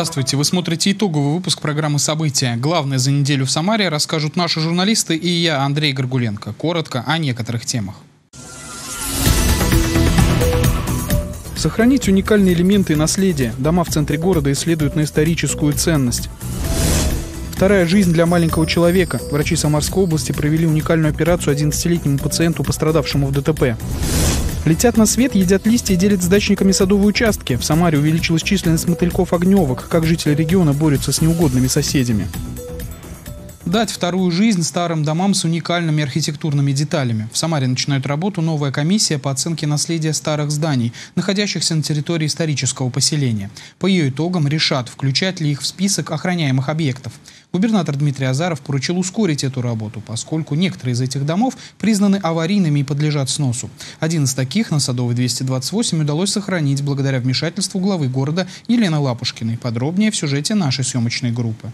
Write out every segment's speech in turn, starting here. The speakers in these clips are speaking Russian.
Здравствуйте, вы смотрите итоговый выпуск программы «События». Главное за неделю в Самаре расскажут наши журналисты и я, Андрей Горгуленко. Коротко о некоторых темах. Сохранить уникальные элементы и наследие. Дома в центре города исследуют на историческую ценность. Вторая жизнь для маленького человека. Врачи Самарской области провели уникальную операцию 11-летнему пациенту, пострадавшему в ДТП. Летят на свет, едят листья и делят с дачниками садовые участки. В Самаре увеличилась численность мотыльков-огневок. Как жители региона борются с неугодными соседями. Дать вторую жизнь старым домам с уникальными архитектурными деталями. В Самаре начинает работу новая комиссия по оценке наследия старых зданий, находящихся на территории исторического поселения. По ее итогам решат, включать ли их в список охраняемых объектов. Губернатор Дмитрий Азаров поручил ускорить эту работу, поскольку некоторые из этих домов признаны аварийными и подлежат сносу. Один из таких на Садовой 228 удалось сохранить благодаря вмешательству главы города Елены Лапушкиной. Подробнее в сюжете нашей съемочной группы.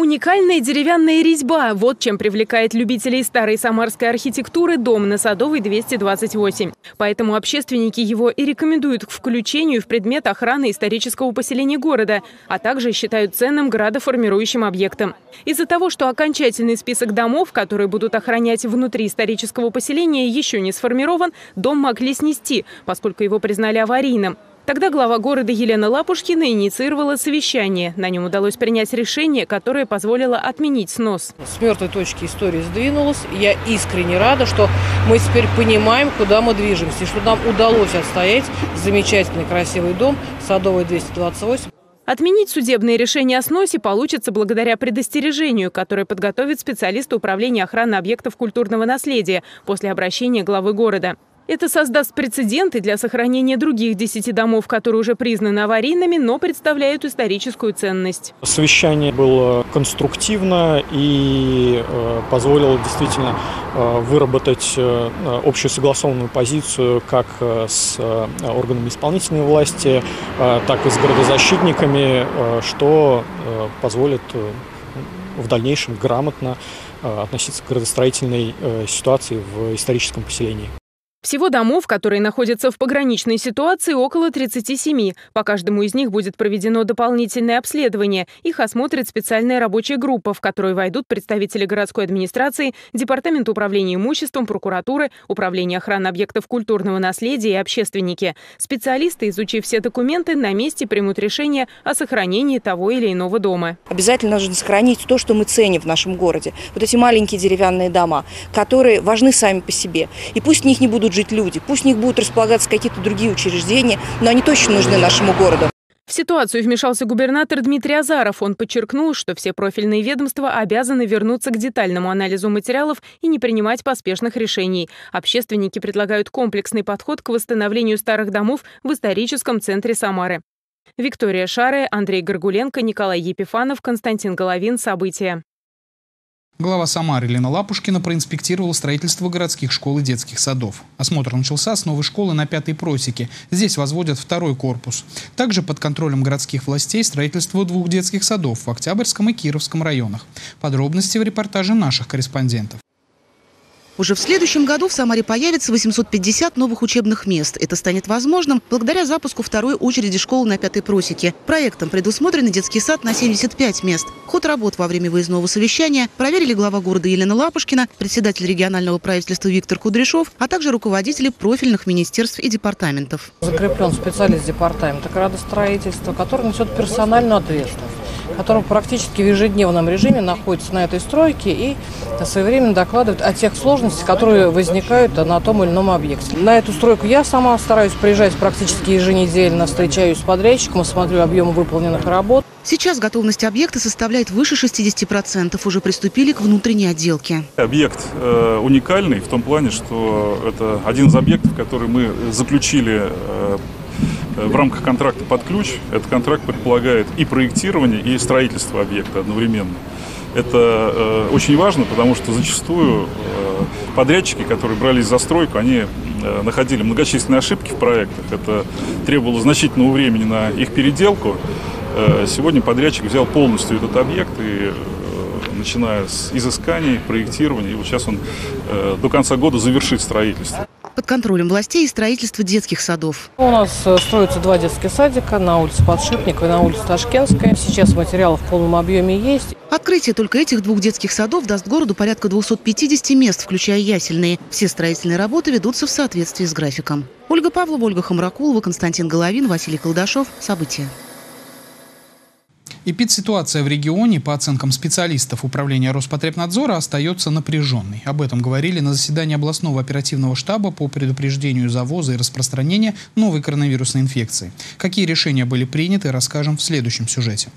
Уникальная деревянная резьба – вот чем привлекает любителей старой самарской архитектуры дом на Садовой 228. Поэтому общественники его и рекомендуют к включению в предмет охраны исторического поселения города, а также считают ценным градоформирующим объектом. Из-за того, что окончательный список домов, которые будут охранять внутри исторического поселения, еще не сформирован, дом могли снести, поскольку его признали аварийным. Тогда глава города Елена Лапушкина инициировала совещание. На нем удалось принять решение, которое позволило отменить снос. С мертвой точки история сдвинулась. Я искренне рада, что мы теперь понимаем, куда мы движемся. И что нам удалось отстоять замечательный красивый дом Садовый 228. Отменить судебные решения о сносе получится благодаря предостережению, которое подготовит специалисты управления охраны объектов культурного наследия после обращения главы города. Это создаст прецеденты для сохранения других десяти домов, которые уже признаны аварийными, но представляют историческую ценность. Совещание было конструктивно и э, позволило действительно э, выработать э, общую согласованную позицию как с органами исполнительной власти, так и с городозащитниками, что позволит в дальнейшем грамотно относиться к градостроительной ситуации в историческом поселении. Всего домов, которые находятся в пограничной ситуации, около 37. По каждому из них будет проведено дополнительное обследование. Их осмотрит специальная рабочая группа, в которую войдут представители городской администрации, Департамент управления имуществом, прокуратуры, Управление охраны объектов культурного наследия и общественники. Специалисты, изучив все документы, на месте примут решение о сохранении того или иного дома. Обязательно нужно сохранить то, что мы ценим в нашем городе. Вот эти маленькие деревянные дома, которые важны сами по себе. И пусть в них не будут будут жить люди. Пусть в них будут располагаться какие-то другие учреждения, но они точно нужны нашему городу. В ситуацию вмешался губернатор Дмитрий Азаров. Он подчеркнул, что все профильные ведомства обязаны вернуться к детальному анализу материалов и не принимать поспешных решений. Общественники предлагают комплексный подход к восстановлению старых домов в историческом центре Самары. Виктория Шаре, Андрей Горгуленко, Николай Епифанов, Константин Головин. События. Глава Самары Лена Лапушкина проинспектировала строительство городских школ и детских садов. Осмотр начался с новой школы на Пятой Просеке. Здесь возводят второй корпус. Также под контролем городских властей строительство двух детских садов в Октябрьском и Кировском районах. Подробности в репортаже наших корреспондентов. Уже в следующем году в Самаре появится 850 новых учебных мест. Это станет возможным благодаря запуску второй очереди школы на Пятой Просеке. Проектом предусмотрен детский сад на 75 мест. Ход работ во время выездного совещания проверили глава города Елена Лапушкина, председатель регионального правительства Виктор Кудряшов, а также руководители профильных министерств и департаментов. Закреплен специалист департамента градостроительства, который несет персональную ответственность который практически в ежедневном режиме находится на этой стройке и своевременно докладывает о тех сложностях, которые возникают на том или ином объекте. На эту стройку я сама стараюсь приезжать практически еженедельно, встречаюсь с подрядчиком, смотрю объемы выполненных работ. Сейчас готовность объекта составляет выше 60%. Уже приступили к внутренней отделке. Объект э, уникальный в том плане, что это один из объектов, который мы заключили Э, в рамках контракта под ключ. Этот контракт предполагает и проектирование, и строительство объекта одновременно. Это э, очень важно, потому что зачастую э, подрядчики, которые брались за стройку, они э, находили многочисленные ошибки в проектах. Это требовало значительного времени на их переделку. Э, сегодня подрядчик взял полностью этот объект и э, начиная с изысканий, проектирования, и вот сейчас он э, до конца года завершит строительство. Под контролем властей и строительство детских садов. У нас э, строятся два детских садика на улице Подшипникова и на улице Ташкентская. Сейчас материалы в полном объеме есть. Открытие только этих двух детских садов даст городу порядка 250 мест, включая ясельные. Все строительные работы ведутся в соответствии с графиком. Ольга Павлова, Ольга Хамракулова, Константин Головин, Василий Колдашов. События. Эпидситуация в регионе, по оценкам специалистов Управления Роспотребнадзора, остается напряженной. Об этом говорили на заседании областного оперативного штаба по предупреждению завоза и распространения новой коронавирусной инфекции. Какие решения были приняты, расскажем в следующем сюжете.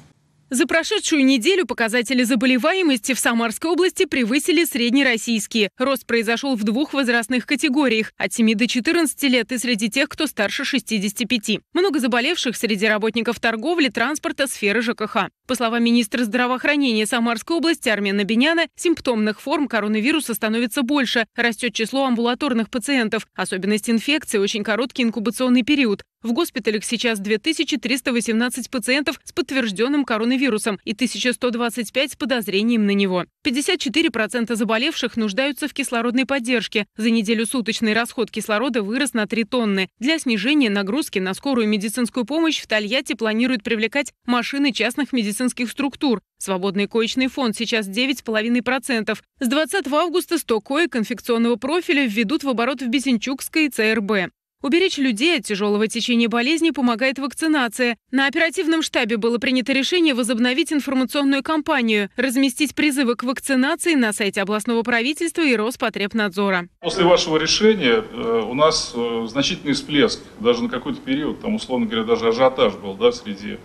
За прошедшую неделю показатели заболеваемости в Самарской области превысили среднероссийские. Рост произошел в двух возрастных категориях – от 7 до 14 лет и среди тех, кто старше 65. Много заболевших среди работников торговли, транспорта, сферы ЖКХ. По словам министра здравоохранения Самарской области Армена Беняна, симптомных форм коронавируса становится больше, растет число амбулаторных пациентов. Особенность инфекции – очень короткий инкубационный период. В госпиталях сейчас 2318 пациентов с подтвержденным коронавирусом и 1125 с подозрением на него. 54% заболевших нуждаются в кислородной поддержке. За неделю суточный расход кислорода вырос на 3 тонны. Для снижения нагрузки на скорую медицинскую помощь в Тольятти планируют привлекать машины частных медицинских структур. Свободный коечный фонд сейчас 9,5%. С 20 августа 100 коек инфекционного профиля введут в оборот в Бесенчукской ЦРБ. Уберечь людей от тяжелого течения болезни помогает вакцинация. На оперативном штабе было принято решение возобновить информационную кампанию, разместить призывы к вакцинации на сайте областного правительства и Роспотребнадзора. После вашего решения э, у нас э, значительный всплеск, даже на какой-то период, там, условно говоря, даже ажиотаж был да, среди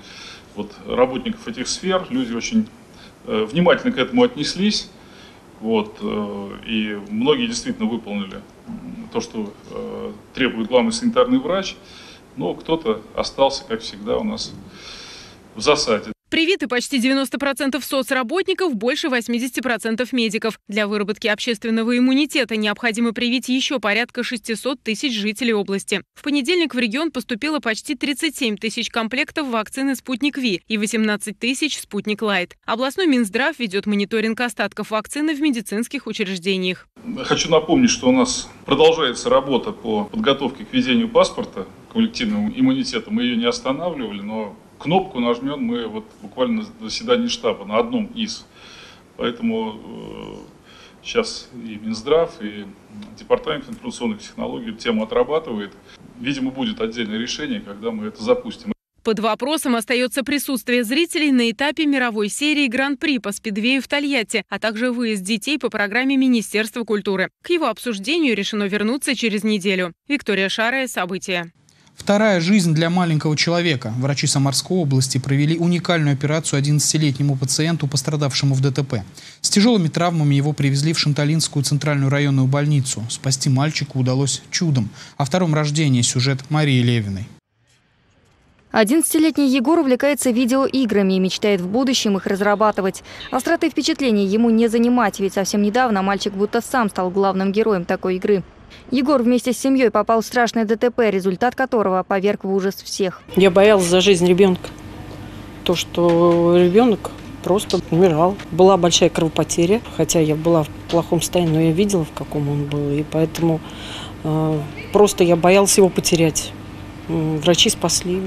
вот, работников этих сфер. Люди очень э, внимательно к этому отнеслись. Вот, и многие действительно выполнили то, что э, требует главный санитарный врач, но кто-то остался, как всегда, у нас в засаде. Привиты почти 90% соцработников, больше 80% медиков. Для выработки общественного иммунитета необходимо привить еще порядка 600 тысяч жителей области. В понедельник в регион поступило почти 37 тысяч комплектов вакцины «Спутник Ви» и 18 тысяч «Спутник Лайт». Областной Минздрав ведет мониторинг остатков вакцины в медицинских учреждениях. Хочу напомнить, что у нас продолжается работа по подготовке к введению паспорта коллективного иммунитета. Мы ее не останавливали, но кнопку нажмем мы вот буквально на заседании штаба, на одном из. Поэтому э, сейчас и Минздрав, и Департамент информационных технологий тему отрабатывает. Видимо, будет отдельное решение, когда мы это запустим. Под вопросом остается присутствие зрителей на этапе мировой серии Гран-при по спидвею в Тольятти, а также выезд детей по программе Министерства культуры. К его обсуждению решено вернуться через неделю. Виктория Шарая, События. Вторая жизнь для маленького человека. Врачи Самарской области провели уникальную операцию 11-летнему пациенту, пострадавшему в ДТП. С тяжелыми травмами его привезли в Шанталинскую центральную районную больницу. Спасти мальчику удалось чудом. О втором рождении сюжет Марии Левиной. 11-летний Егор увлекается видеоиграми и мечтает в будущем их разрабатывать. Остроты впечатлений ему не занимать, ведь совсем недавно мальчик будто сам стал главным героем такой игры. Егор вместе с семьей попал в страшное ДТП, результат которого поверг в ужас всех. Я боялась за жизнь ребенка. То, что ребенок просто умирал. Была большая кровопотеря, хотя я была в плохом состоянии, но я видела, в каком он был. И поэтому э, просто я боялась его потерять. Врачи спасли.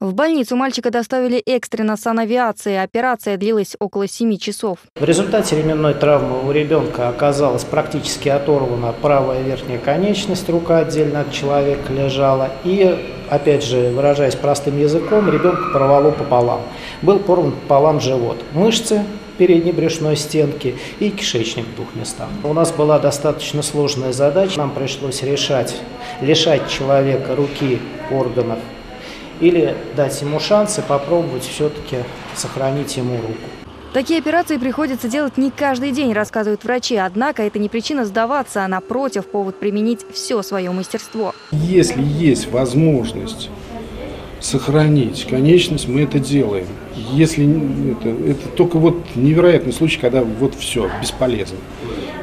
В больницу мальчика доставили экстренно санавиации. Операция длилась около 7 часов. В результате ременной травмы у ребенка оказалась практически оторвана правая верхняя конечность, рука отдельно от человека лежала. И, опять же, выражаясь простым языком, ребенка порвало пополам. Был порван пополам живот. Мышцы передней брюшной стенки и кишечник в двух местах. У нас была достаточно сложная задача. Нам пришлось решать, лишать человека руки, органов или дать ему шанс и попробовать все-таки сохранить ему руку. Такие операции приходится делать не каждый день, рассказывают врачи. Однако это не причина сдаваться, а напротив, повод применить все свое мастерство. Если есть возможность сохранить конечность, мы это делаем. Если это, это только вот невероятный случай, когда вот все, бесполезно.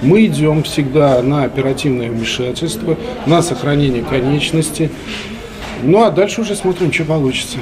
Мы идем всегда на оперативное вмешательство, на сохранение конечности. Ну а дальше уже смотрим, что получится.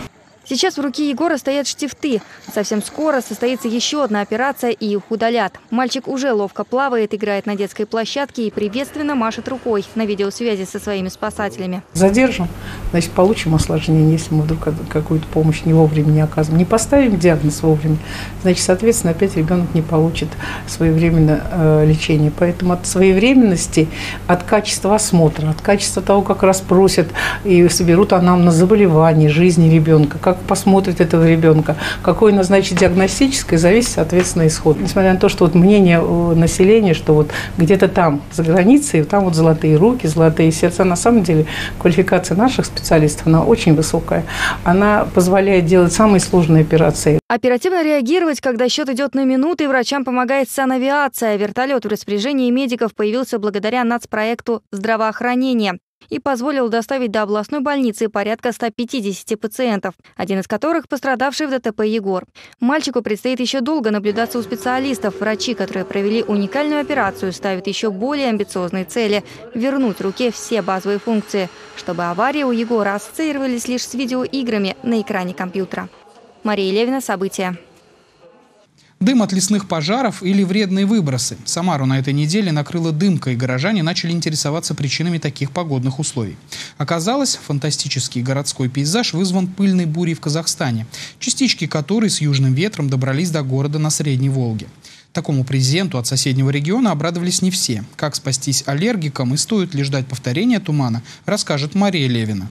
Сейчас в руке Егора стоят штифты. Совсем скоро состоится еще одна операция, и их удалят. Мальчик уже ловко плавает, играет на детской площадке и приветственно машет рукой на видеосвязи со своими спасателями. Задержим, значит, получим осложнение, если мы вдруг какую-то помощь не вовремя не оказываем. Не поставим диагноз вовремя, значит, соответственно, опять ребенок не получит своевременно э, лечение. Поэтому от своевременности, от качества осмотра, от качества того, как расспросят и соберут о нам на заболевание, жизни ребенка, как как посмотрит этого ребенка, какое назначит диагностическое, зависит, соответственно, исход. Несмотря на то, что вот мнение населения, что вот где-то там, за границей, там вот золотые руки, золотые сердца, на самом деле квалификация наших специалистов, она очень высокая. Она позволяет делать самые сложные операции. Оперативно реагировать, когда счет идет на минуты, врачам помогает санавиация. Вертолет в распоряжении медиков появился благодаря нацпроекту здравоохранения и позволил доставить до областной больницы порядка 150 пациентов, один из которых пострадавший в ДТП Егор. Мальчику предстоит еще долго наблюдаться у специалистов. Врачи, которые провели уникальную операцию, ставят еще более амбициозные цели – вернуть руке все базовые функции, чтобы аварии у Егора ассоциировались лишь с видеоиграми на экране компьютера. Мария Левина, События. Дым от лесных пожаров или вредные выбросы. Самару на этой неделе накрыла дымка, и горожане начали интересоваться причинами таких погодных условий. Оказалось, фантастический городской пейзаж вызван пыльной бурей в Казахстане, частички которой с южным ветром добрались до города на Средней Волге. Такому презенту от соседнего региона обрадовались не все. Как спастись аллергикам и стоит ли ждать повторения тумана, расскажет Мария Левина.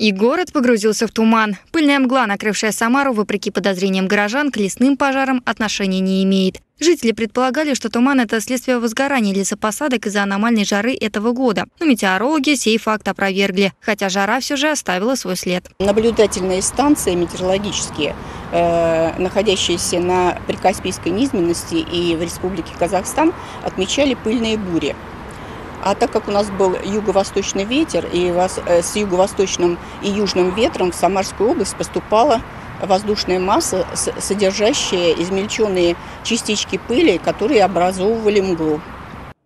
И город погрузился в туман. Пыльная мгла, накрывшая Самару, вопреки подозрениям горожан, к лесным пожарам отношения не имеет. Жители предполагали, что туман – это следствие возгорания лесопосадок из-за аномальной жары этого года. Но метеорологи сей факт опровергли, хотя жара все же оставила свой след. Наблюдательные станции метеорологические, э, находящиеся на Прикаспийской низменности и в Республике Казахстан, отмечали пыльные бури. А так как у нас был юго-восточный ветер, и э, с юго-восточным и южным ветром в Самарскую область поступала воздушная масса, содержащая измельченные частички пыли, которые образовывали мглу.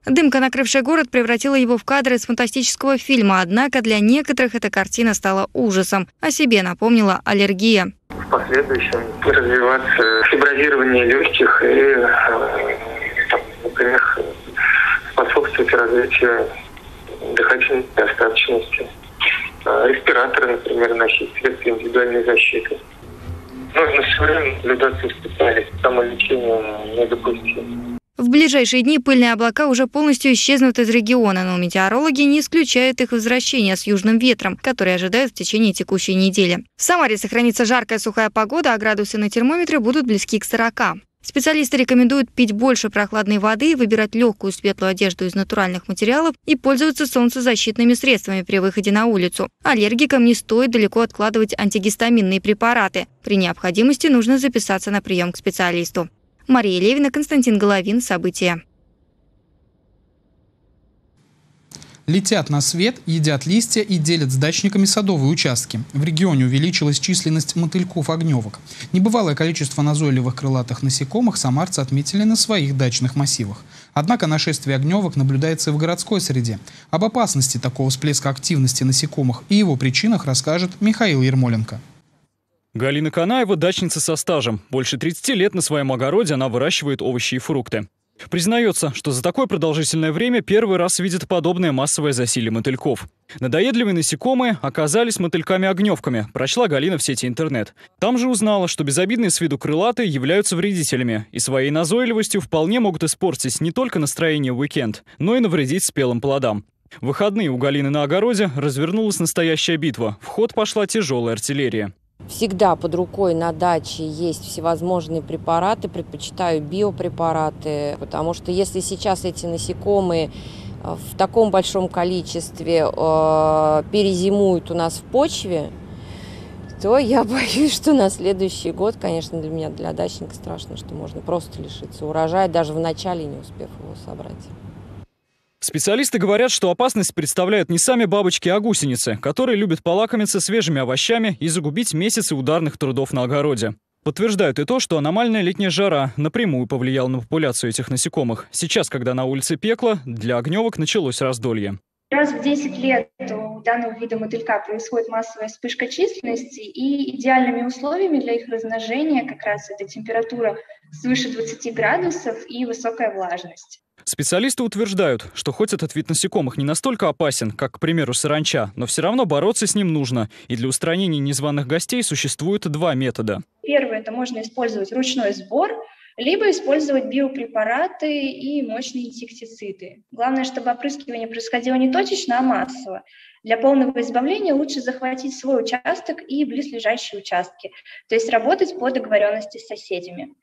Дымка, накрывшая город, превратила его в кадры из фантастического фильма, однако для некоторых эта картина стала ужасом. О себе напомнила аллергия. В последующем развиваться фиброзирование легких и, э, например, способствует развитию дыхательной достаточности. А, респираторы, например, носить средства индивидуальной защиты. Нужно все время наблюдаться у специалиста. Самолечение недопустимо. В ближайшие дни пыльные облака уже полностью исчезнут из региона, но метеорологи не исключают их возвращения с южным ветром, который ожидают в течение текущей недели. В Самаре сохранится жаркая сухая погода, а градусы на термометре будут близки к 40. Специалисты рекомендуют пить больше прохладной воды, выбирать легкую светлую одежду из натуральных материалов и пользоваться солнцезащитными средствами при выходе на улицу. Аллергикам не стоит далеко откладывать антигистаминные препараты. При необходимости нужно записаться на прием к специалисту. Мария Левина, Константин Головин. События. Летят на свет, едят листья и делят с дачниками садовые участки. В регионе увеличилась численность мотыльков-огневок. Небывалое количество назойливых крылатых насекомых самарцы отметили на своих дачных массивах. Однако нашествие огневок наблюдается и в городской среде. Об опасности такого всплеска активности насекомых и его причинах расскажет Михаил Ермоленко. Галина Канаева – дачница со стажем. Больше 30 лет на своем огороде она выращивает овощи и фрукты. Признается, что за такое продолжительное время первый раз видит подобное массовое засилие мотыльков. Надоедливые насекомые оказались мотыльками-огневками, прочла Галина в сети интернет. Там же узнала, что безобидные с виду крылатые являются вредителями и своей назойливостью вполне могут испортить не только настроение в уикенд, но и навредить спелым плодам. В выходные у Галины на огороде развернулась настоящая битва. В ход пошла тяжелая артиллерия. Всегда под рукой на даче есть всевозможные препараты, предпочитаю биопрепараты, потому что если сейчас эти насекомые э, в таком большом количестве э, перезимуют у нас в почве, то я боюсь, что на следующий год, конечно, для меня, для дачника страшно, что можно просто лишиться урожая, даже в начале не успев его собрать. Специалисты говорят, что опасность представляют не сами бабочки, а гусеницы, которые любят полакомиться свежими овощами и загубить месяцы ударных трудов на огороде. Подтверждают и то, что аномальная летняя жара напрямую повлияла на популяцию этих насекомых. Сейчас, когда на улице пекло, для огневок началось раздолье. Раз в 10 лет у данного вида мотылька происходит массовая вспышка численности, и идеальными условиями для их размножения как раз это температура свыше 20 градусов и высокая влажность. Специалисты утверждают, что хоть этот вид насекомых не настолько опасен, как, к примеру, саранча, но все равно бороться с ним нужно. И для устранения незваных гостей существует два метода. Первый – это можно использовать ручной сбор, либо использовать биопрепараты и мощные инсектициды. Главное, чтобы опрыскивание происходило не точечно, а массово. Для полного избавления лучше захватить свой участок и близлежащие участки, то есть работать по договоренности с соседями.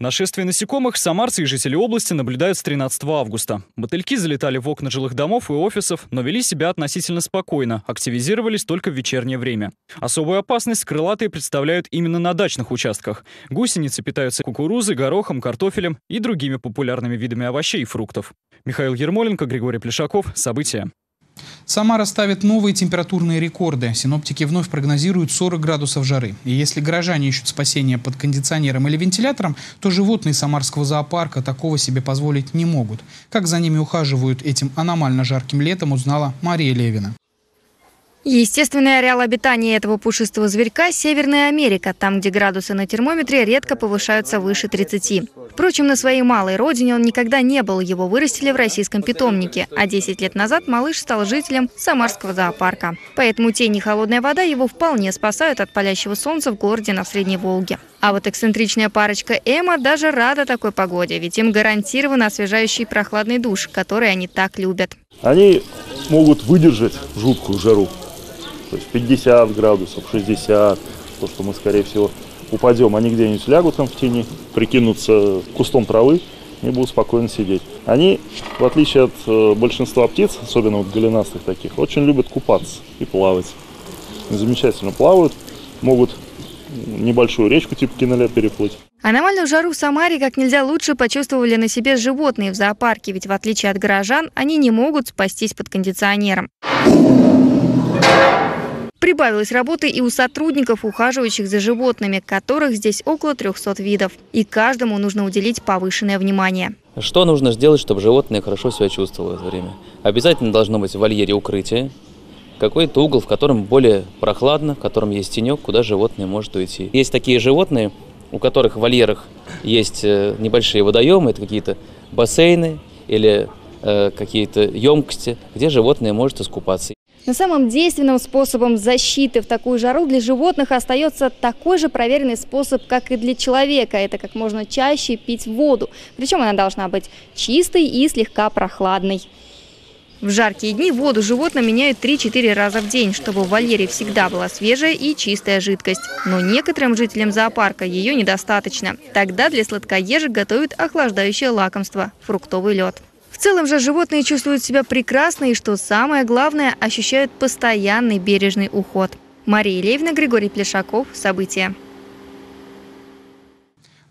Нашествие насекомых самарцы и жители области наблюдают с 13 августа. Мотыльки залетали в окна жилых домов и офисов, но вели себя относительно спокойно, активизировались только в вечернее время. Особую опасность крылатые представляют именно на дачных участках. Гусеницы питаются кукурузой, горохом, картофелем и другими популярными видами овощей и фруктов. Михаил Ермоленко, Григорий Плешаков. События. Самара ставит новые температурные рекорды. Синоптики вновь прогнозируют 40 градусов жары. И если горожане ищут спасения под кондиционером или вентилятором, то животные самарского зоопарка такого себе позволить не могут. Как за ними ухаживают этим аномально жарким летом, узнала Мария Левина. Естественный ареал обитания этого пушистого зверька – Северная Америка, там, где градусы на термометре редко повышаются выше 30. Впрочем, на своей малой родине он никогда не был, его вырастили в российском питомнике, а 10 лет назад малыш стал жителем Самарского зоопарка. Поэтому тень и холодная вода его вполне спасают от палящего солнца в городе на Средней Волге. А вот эксцентричная парочка Эма даже рада такой погоде, ведь им гарантирован освежающий прохладный душ, который они так любят. Они могут выдержать жуткую жару, то есть 50 градусов, 60, то, что мы, скорее всего, упадем, они где-нибудь лягут там в тени, прикинутся кустом травы и будут спокойно сидеть. Они, в отличие от э, большинства птиц, особенно вот голенастых таких, очень любят купаться и плавать. Замечательно плавают, могут небольшую речку типа Киноля переплыть. Аномальную жару в Самаре как нельзя лучше почувствовали на себе животные в зоопарке, ведь в отличие от горожан, они не могут спастись под кондиционером. Прибавилось работы и у сотрудников, ухаживающих за животными, которых здесь около 300 видов. И каждому нужно уделить повышенное внимание. Что нужно сделать, чтобы животное хорошо себя чувствовало в это время? Обязательно должно быть в вольере укрытие, какой-то угол, в котором более прохладно, в котором есть тенек, куда животное может уйти. Есть такие животные, у которых в вольерах есть э, небольшие водоемы, это какие-то бассейны или э, какие-то емкости, где животное может искупаться. Но самым действенным способом защиты в такую жару для животных остается такой же проверенный способ, как и для человека. Это как можно чаще пить воду. Причем она должна быть чистой и слегка прохладной. В жаркие дни воду животным меняют 3-4 раза в день, чтобы в вольере всегда была свежая и чистая жидкость. Но некоторым жителям зоопарка ее недостаточно. Тогда для сладкоежек готовят охлаждающее лакомство – фруктовый лед. В целом же животные чувствуют себя прекрасно и, что самое главное, ощущают постоянный бережный уход. Мария Левина, Григорий Плешаков. События.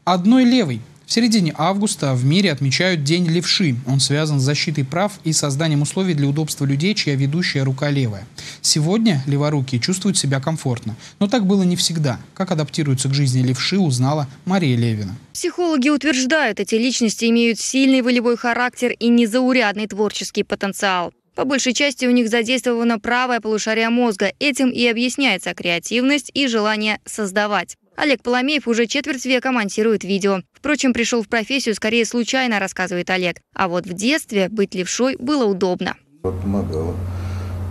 Одной левой – в середине августа в мире отмечают День левши. Он связан с защитой прав и созданием условий для удобства людей, чья ведущая рука левая. Сегодня леворукие чувствуют себя комфортно. Но так было не всегда. Как адаптируются к жизни левши, узнала Мария Левина. Психологи утверждают, эти личности имеют сильный волевой характер и незаурядный творческий потенциал. По большей части у них задействована правая полушария мозга. Этим и объясняется креативность и желание создавать. Олег Поломеев уже четверть века монтирует видео. Впрочем, пришел в профессию скорее случайно, рассказывает Олег. А вот в детстве быть левшой было удобно. Помогало.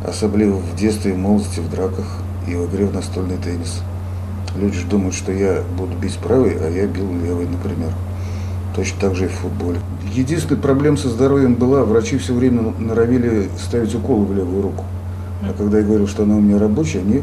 Особенно в детстве и молодости в драках и в игре в настольный теннис. Люди же думают, что я буду бить правой, а я бил левой, например. Точно так же и в футболе. Единственная проблема со здоровьем была, врачи все время норовили ставить уколы в левую руку. А когда я говорил, что она у меня рабочая, они э,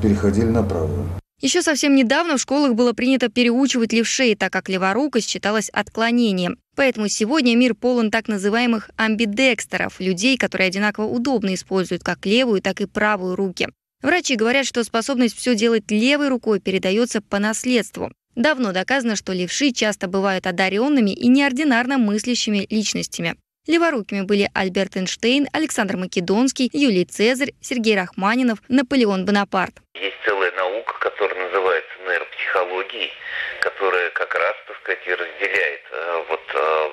переходили на правую. Еще совсем недавно в школах было принято переучивать левшей, так как леворукость считалась отклонением. Поэтому сегодня мир полон так называемых амбидекстеров, людей, которые одинаково удобно используют как левую, так и правую руки. Врачи говорят, что способность все делать левой рукой передается по наследству. Давно доказано, что левши часто бывают одаренными и неординарно мыслящими личностями. Леворукими были Альберт Эйнштейн, Александр Македонский, Юлий Цезарь, Сергей Рахманинов, Наполеон Бонапарт. Есть целая наука, которая называется нейропсихологией, которая как раз, так сказать, и разделяет э, вот э,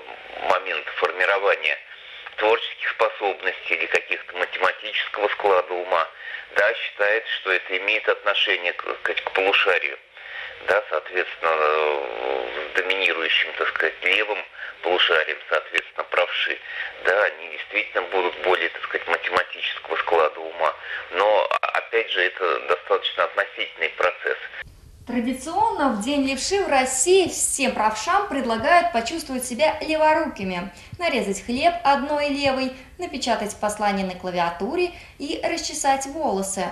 момент формирования творческих способностей или каких-то математического склада ума, да, считается, что это имеет отношение к, к, к полушарию. Да, соответственно, доминирующим, так сказать, левым полушарием, соответственно, правши, да, они действительно будут более, так сказать, математического склада ума. Но, опять же, это достаточно относительный процесс. Традиционно в День левши в России всем правшам предлагают почувствовать себя леворукими, нарезать хлеб одной левой, напечатать послание на клавиатуре и расчесать волосы.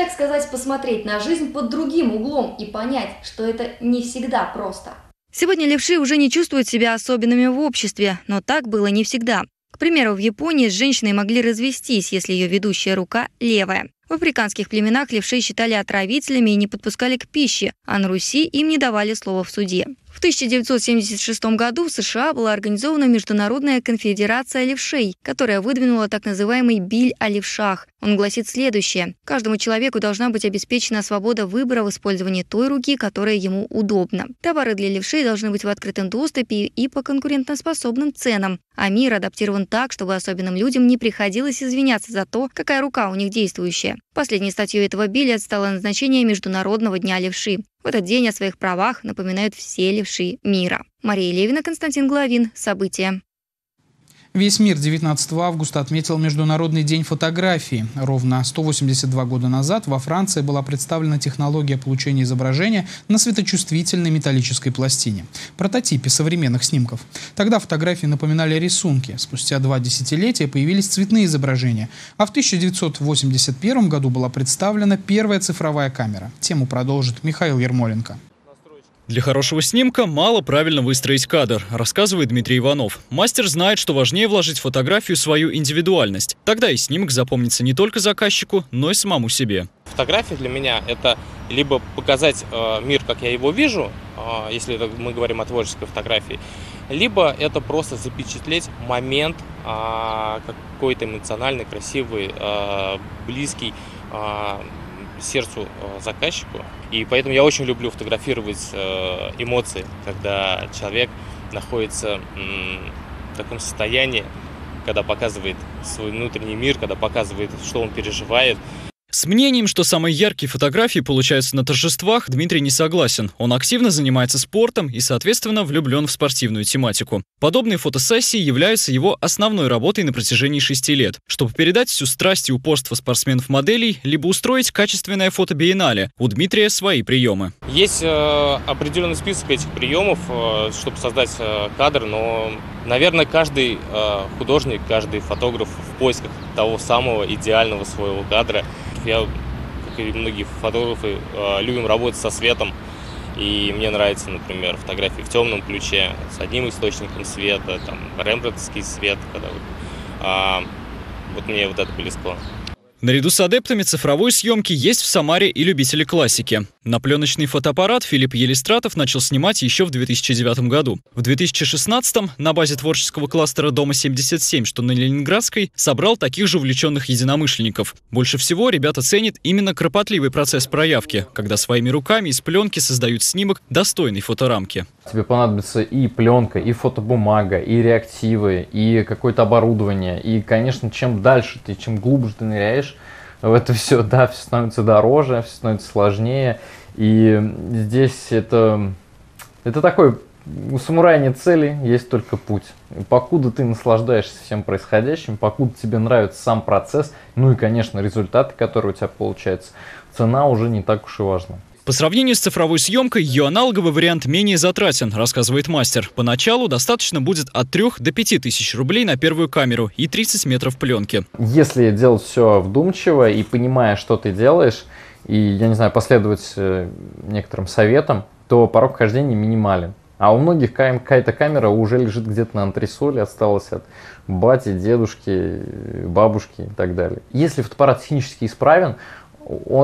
Так сказать, посмотреть на жизнь под другим углом и понять, что это не всегда просто. Сегодня левши уже не чувствуют себя особенными в обществе, но так было не всегда. К примеру, в Японии с женщиной могли развестись, если ее ведущая рука левая. В африканских племенах левшей считали отравителями и не подпускали к пище, а на Руси им не давали слова в суде. В 1976 году в США была организована Международная конфедерация левшей, которая выдвинула так называемый «биль о левшах». Он гласит следующее. Каждому человеку должна быть обеспечена свобода выбора в использовании той руки, которая ему удобна. Товары для левшей должны быть в открытом доступе и по конкурентоспособным ценам. А мир адаптирован так, чтобы особенным людям не приходилось извиняться за то, какая рука у них действующая. Последней статьей этого биля стало назначение Международного дня левши. В этот день о своих правах напоминают все левши мира. Мария Левина, Константин Главин. События. Весь мир 19 августа отметил Международный день фотографии. Ровно 182 года назад во Франции была представлена технология получения изображения на светочувствительной металлической пластине. Прототипе современных снимков. Тогда фотографии напоминали рисунки. Спустя два десятилетия появились цветные изображения. А в 1981 году была представлена первая цифровая камера. Тему продолжит Михаил Ермоленко. Для хорошего снимка мало правильно выстроить кадр, рассказывает Дмитрий Иванов. Мастер знает, что важнее вложить в фотографию свою индивидуальность. Тогда и снимок запомнится не только заказчику, но и самому себе. Фотография для меня это либо показать э, мир, как я его вижу, э, если это мы говорим о творческой фотографии, либо это просто запечатлеть момент э, какой-то эмоциональный, красивый, э, близкий э, сердцу э, заказчику. И поэтому я очень люблю фотографировать э, эмоции, когда человек находится в таком состоянии, когда показывает свой внутренний мир, когда показывает, что он переживает. С мнением, что самые яркие фотографии получаются на торжествах, Дмитрий не согласен. Он активно занимается спортом и, соответственно, влюблен в спортивную тематику. Подобные фотосессии являются его основной работой на протяжении шести лет. Чтобы передать всю страсть и упорство спортсменов-моделей, либо устроить качественное фото-биеннале, у Дмитрия свои приемы. Есть э, определенный список этих приемов, э, чтобы создать э, кадр, но, наверное, каждый э, художник, каждый фотограф в поисках того самого идеального своего кадра – я, как и многие фотографы, э, любим работать со светом. И мне нравится, например, фотографии в темном ключе, с одним источником света, там, рембрандтский свет, когда вот, а, вот мне вот это близко. Наряду с адептами цифровой съемки есть в Самаре и любители классики. На пленочный фотоаппарат Филипп Елистратов начал снимать еще в 2009 году. В 2016 на базе творческого кластера «Дома-77», что на Ленинградской, собрал таких же увлеченных единомышленников. Больше всего ребята ценят именно кропотливый процесс проявки, когда своими руками из пленки создают снимок достойной фоторамки. Тебе понадобится и пленка, и фотобумага, и реактивы, и какое-то оборудование. И, конечно, чем дальше ты, чем глубже ты ныряешь в это все, да, все становится дороже, все становится сложнее. И здесь это, это такой, у самурая нет цели, есть только путь. И покуда ты наслаждаешься всем происходящим, покуда тебе нравится сам процесс, ну и, конечно, результаты, которые у тебя получаются, цена уже не так уж и важна. По сравнению с цифровой съемкой, ее аналоговый вариант менее затратен, рассказывает мастер. Поначалу достаточно будет от 3 до 5 тысяч рублей на первую камеру и 30 метров пленки. Если делать все вдумчиво и понимая, что ты делаешь, и, я не знаю, последовать э, некоторым советам, то порог хождения минимален. А у многих какая-то камера уже лежит где-то на антресоле, осталась от бати, дедушки, бабушки и так далее. Если фотоаппарат технически исправен,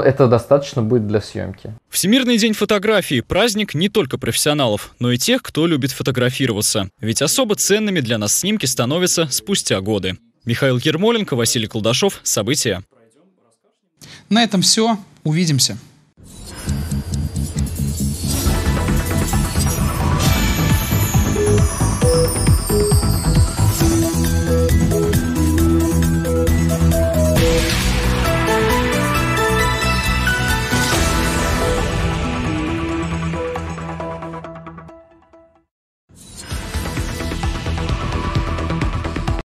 это достаточно будет для съемки. Всемирный день фотографии – праздник не только профессионалов, но и тех, кто любит фотографироваться. Ведь особо ценными для нас снимки становятся спустя годы. Михаил Ермоленко, Василий Колдашов. События. На этом все. Увидимся.